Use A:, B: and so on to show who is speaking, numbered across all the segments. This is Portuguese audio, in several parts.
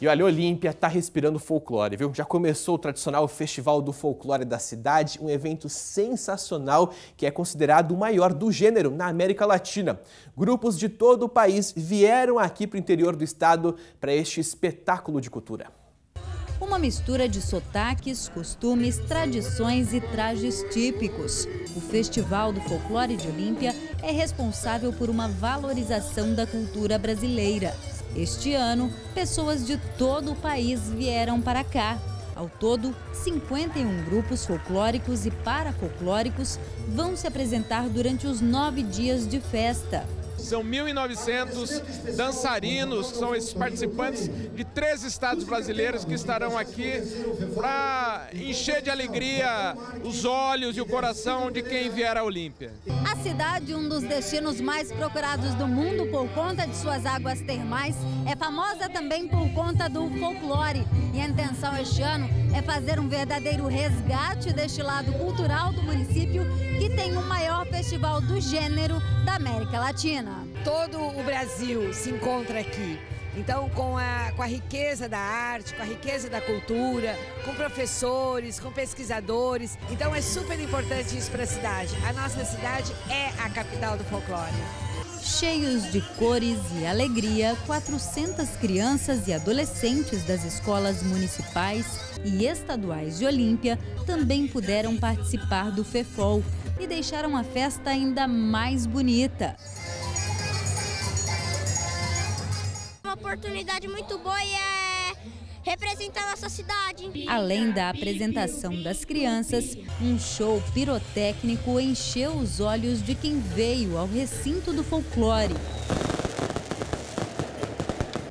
A: E olha, Olímpia está respirando folclore, viu? Já começou o tradicional Festival do Folclore da cidade, um evento sensacional que é considerado o maior do gênero na América Latina. Grupos de todo o país vieram aqui para o interior do estado para este espetáculo de cultura.
B: Uma mistura de sotaques, costumes, tradições e trajes típicos. O Festival do Folclore de Olímpia é responsável por uma valorização da cultura brasileira. Este ano, pessoas de todo o país vieram para cá. Ao todo, 51 grupos folclóricos e parafolclóricos vão se apresentar durante os nove dias de festa.
C: São 1.900 dançarinos, que são esses participantes de três estados brasileiros que estarão aqui para encher de alegria os olhos e o coração de quem vier à Olímpia.
B: A cidade, um dos destinos mais procurados do mundo por conta de suas águas termais, é famosa também por conta do folclore. E a intenção este ano é fazer um verdadeiro resgate deste lado cultural do município, que tem o maior festival do gênero da América Latina.
D: Todo o Brasil se encontra aqui. Então, com a, com a riqueza da arte, com a riqueza da cultura, com professores, com pesquisadores. Então, é super importante isso para a cidade. A nossa cidade é a capital do folclore.
B: Cheios de cores e alegria, 400 crianças e adolescentes das escolas municipais e estaduais de Olímpia também puderam participar do FEFOL e deixaram a festa ainda mais bonita.
E: Oportunidade muito boa e é representar a nossa cidade.
B: Além da apresentação das crianças, um show pirotécnico encheu os olhos de quem veio ao recinto do folclore.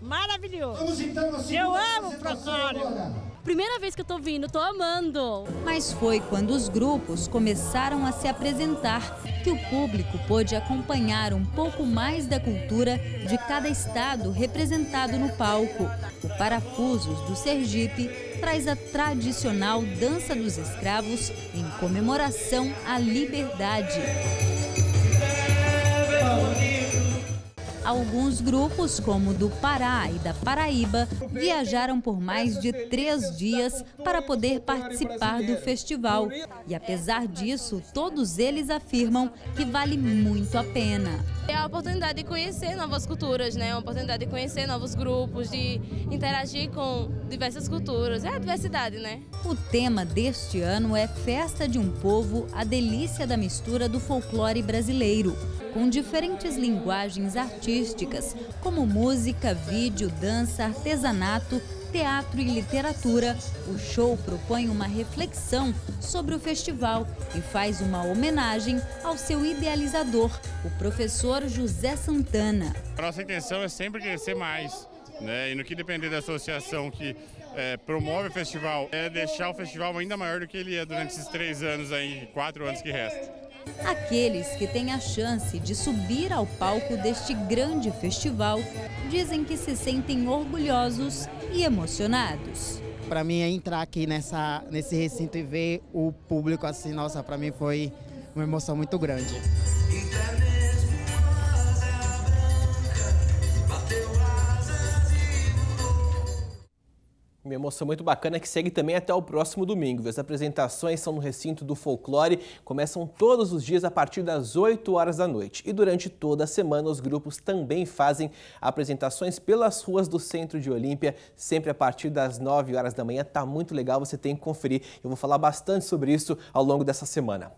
F: Maravilhoso! Eu amo o folclore!
G: Primeira vez que eu tô vindo, tô amando.
B: Mas foi quando os grupos começaram a se apresentar que o público pôde acompanhar um pouco mais da cultura de cada estado representado no palco. O Parafusos do Sergipe traz a tradicional dança dos escravos em comemoração à liberdade. Alguns grupos, como do Pará e da Paraíba, viajaram por mais de três dias para poder participar do festival. E apesar disso, todos eles afirmam que vale muito a pena.
G: É a oportunidade de conhecer novas culturas, né? A oportunidade de conhecer novos grupos, de interagir com diversas culturas. É a diversidade, né?
B: O tema deste ano é Festa de um Povo, a delícia da mistura do folclore brasileiro com diferentes linguagens artísticas, como música, vídeo, dança, artesanato, teatro e literatura, o show propõe uma reflexão sobre o festival e faz uma homenagem ao seu idealizador, o professor José Santana.
H: A nossa intenção é sempre crescer mais, né? e no que depender da associação que é, promove o festival, é deixar o festival ainda maior do que ele é durante esses três anos aí, quatro anos que restam.
B: Aqueles que têm a chance de subir ao palco deste grande festival dizem que se sentem orgulhosos e emocionados.
I: Para mim é entrar aqui nessa, nesse recinto e ver o público assim, nossa, para mim foi uma emoção muito grande.
A: Uma emoção muito bacana que segue também até o próximo domingo. As apresentações são no recinto do Folclore, começam todos os dias a partir das 8 horas da noite. E durante toda a semana os grupos também fazem apresentações pelas ruas do centro de Olímpia, sempre a partir das 9 horas da manhã. Tá muito legal, você tem que conferir. Eu vou falar bastante sobre isso ao longo dessa semana.